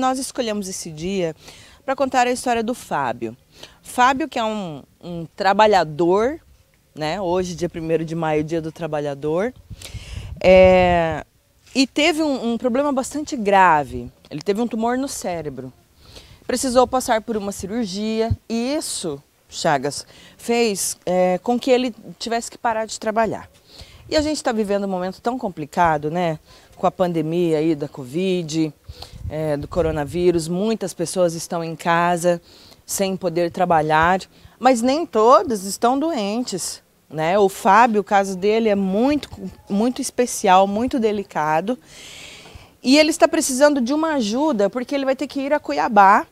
Nós escolhemos esse dia para contar a história do Fábio. Fábio, que é um, um trabalhador, né? hoje, dia 1 de maio, dia do trabalhador, é, e teve um, um problema bastante grave. Ele teve um tumor no cérebro. Precisou passar por uma cirurgia e isso, Chagas, fez é, com que ele tivesse que parar de trabalhar. E a gente está vivendo um momento tão complicado, né? Com a pandemia aí da Covid, é, do coronavírus, muitas pessoas estão em casa sem poder trabalhar, mas nem todas estão doentes. Né? O Fábio, o caso dele é muito, muito especial, muito delicado. E ele está precisando de uma ajuda, porque ele vai ter que ir a Cuiabá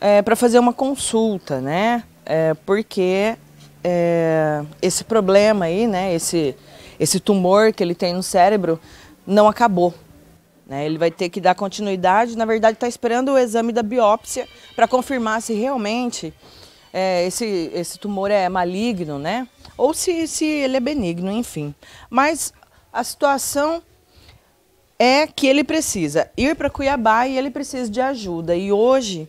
é, para fazer uma consulta, né? É, porque é, esse problema aí, né? Esse, esse tumor que ele tem no cérebro não acabou. Né? Ele vai ter que dar continuidade, na verdade está esperando o exame da biópsia para confirmar se realmente é, esse, esse tumor é maligno, né? Ou se, se ele é benigno, enfim. Mas a situação é que ele precisa ir para Cuiabá e ele precisa de ajuda. E hoje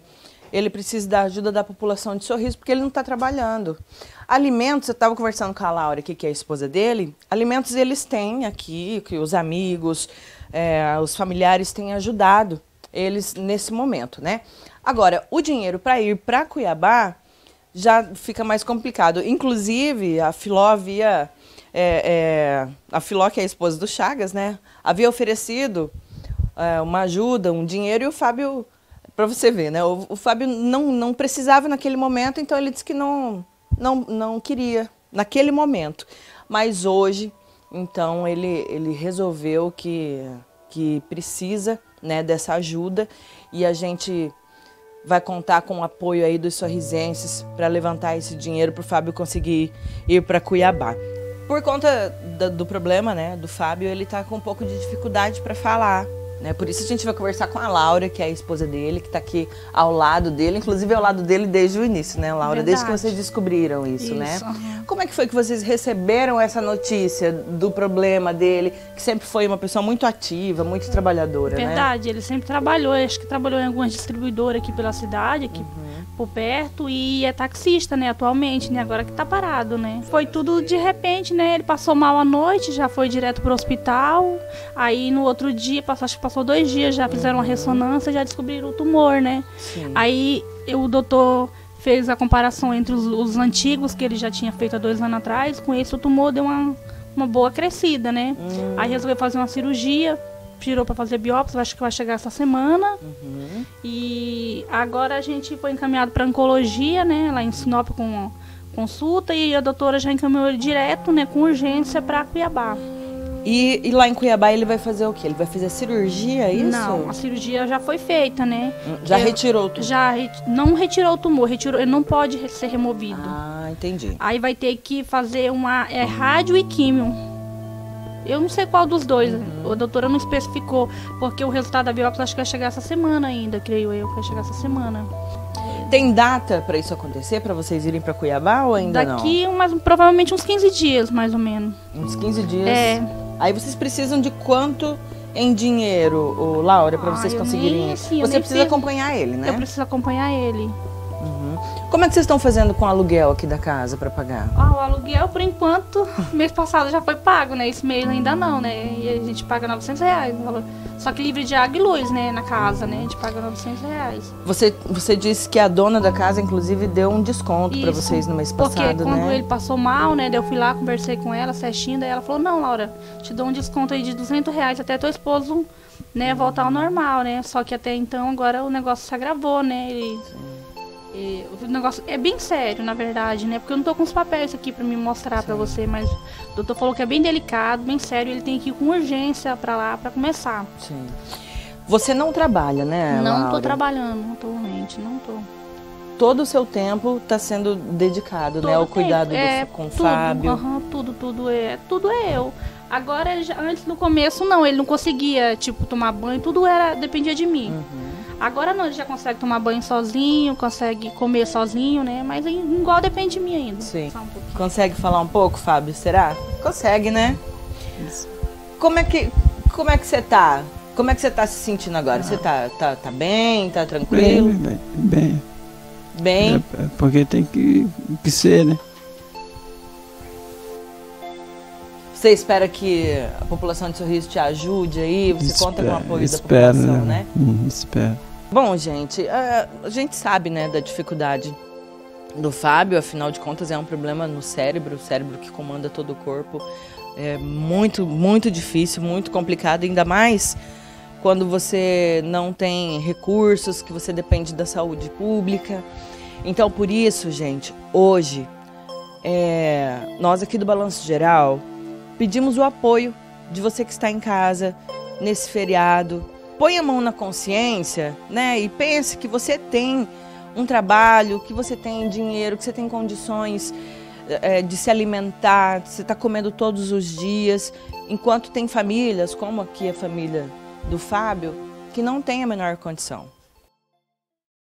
ele precisa da ajuda da população de Sorriso porque ele não está trabalhando. Alimentos, eu estava conversando com a Laura aqui, que é a esposa dele, alimentos eles têm aqui, que os amigos, é, os familiares têm ajudado eles nesse momento, né? Agora, o dinheiro para ir para Cuiabá já fica mais complicado. Inclusive, a Filó havia, é, é, a Filó, que é a esposa do Chagas, né? Havia oferecido é, uma ajuda, um dinheiro, e o Fábio, para você ver, né? O, o Fábio não, não precisava naquele momento, então ele disse que não, não, não queria naquele momento. Mas hoje então ele, ele resolveu que, que precisa né, dessa ajuda e a gente vai contar com o apoio aí dos sorrisenses para levantar esse dinheiro para o Fábio conseguir ir para Cuiabá. Por conta do, do problema né, do Fábio, ele está com um pouco de dificuldade para falar, né? Por isso a gente vai conversar com a Laura, que é a esposa dele, que está aqui ao lado dele, inclusive ao lado dele desde o início, né, Laura? Verdade. Desde que vocês descobriram isso, isso né? Como é que foi que vocês receberam essa notícia do problema dele, que sempre foi uma pessoa muito ativa, muito trabalhadora, né? Verdade, né? ele sempre trabalhou, acho que trabalhou em algumas distribuidoras aqui pela cidade, aqui uhum por perto e é taxista, né, atualmente, né, agora que tá parado, né. Foi tudo de repente, né, ele passou mal à noite, já foi direto pro hospital, aí no outro dia, passou, acho que passou dois dias, já fizeram uma ressonância já descobriram o tumor, né. Sim. Aí o doutor fez a comparação entre os, os, antigos que ele já tinha feito há dois anos atrás, com esse o tumor deu uma, uma boa crescida, né. Hum. Aí resolveu fazer uma cirurgia, tirou para fazer biópsia, acho que vai chegar essa semana. Uhum. E agora a gente foi encaminhado para oncologia, né, lá em Sinop com consulta e a doutora já encaminhou ele direto, né, com urgência para Cuiabá. E, e, lá em Cuiabá ele vai fazer o quê? Ele vai fazer cirurgia, é isso? Não, a cirurgia já foi feita, né? Hum, já Eu, retirou o tumor? Já, não retirou o tumor, retirou, ele não pode ser removido. Ah, entendi. Aí vai ter que fazer uma é, rádio e químio. Eu não sei qual dos dois. Uhum. A doutora não especificou, porque o resultado da biópsia acho que vai chegar essa semana ainda, creio eu, que vai chegar essa semana. Tem data para isso acontecer, para vocês irem para Cuiabá ou ainda Daqui não? Daqui provavelmente uns 15 dias, mais ou menos. Uns 15 dias? É. Aí vocês precisam de quanto em dinheiro, Laura, para vocês conseguirem? Assim, Você precisa acompanhar ele, né? Eu preciso acompanhar ele. Como é que vocês estão fazendo com o aluguel aqui da casa para pagar? Ah, o aluguel, por enquanto, mês passado já foi pago, né? Esse mês ainda não, né? E a gente paga 900 reais. Só que livre de água e luz, né? Na casa, né? A gente paga 900 reais. Você, você disse que a dona da casa, inclusive, deu um desconto para vocês no mês passado, Porque quando né? ele passou mal, né? Daí eu fui lá, conversei com ela, certinho. Daí ela falou, não, Laura, te dou um desconto aí de 200 reais até teu esposo, né? Voltar ao normal, né? Só que até então, agora o negócio se agravou, né? Ele... É, o negócio é bem sério, na verdade, né? Porque eu não tô com os papéis aqui para me mostrar para você, mas o doutor falou que é bem delicado, bem sério, ele tem que ir com urgência para lá para começar. Sim. Você não trabalha, né? Não Laura? tô trabalhando atualmente, não tô. Todo o seu tempo está sendo dedicado, Todo né, ao cuidado é, do, com o Fábio. Uhum, tudo, tudo é, tudo é eu. Agora, antes no começo não, ele não conseguia, tipo, tomar banho, tudo era dependia de mim. Uhum. Agora não, ele já consegue tomar banho sozinho, consegue comer sozinho, né? Mas igual depende de mim ainda. Sim. Um consegue falar um pouco, Fábio? Será? Consegue, né? Isso. Como é que como é que você tá? Como é que você está se sentindo agora? Você está tá, tá bem? Está tranquilo? Bem, bem. Bem? É, é porque tem que, que ser, né? Você espera que a população de Sorriso te ajude aí? Você espero, conta com o apoio espero, da população, né? Hum, espero. Bom, gente, a, a gente sabe, né, da dificuldade do Fábio, afinal de contas é um problema no cérebro, o cérebro que comanda todo o corpo. É muito, muito difícil, muito complicado, ainda mais quando você não tem recursos, que você depende da saúde pública. Então, por isso, gente, hoje, é, nós aqui do Balanço Geral pedimos o apoio de você que está em casa nesse feriado. Põe a mão na consciência, né? E pense que você tem um trabalho, que você tem dinheiro, que você tem condições é, de se alimentar, você está comendo todos os dias, enquanto tem famílias, como aqui a família do Fábio, que não tem a menor condição.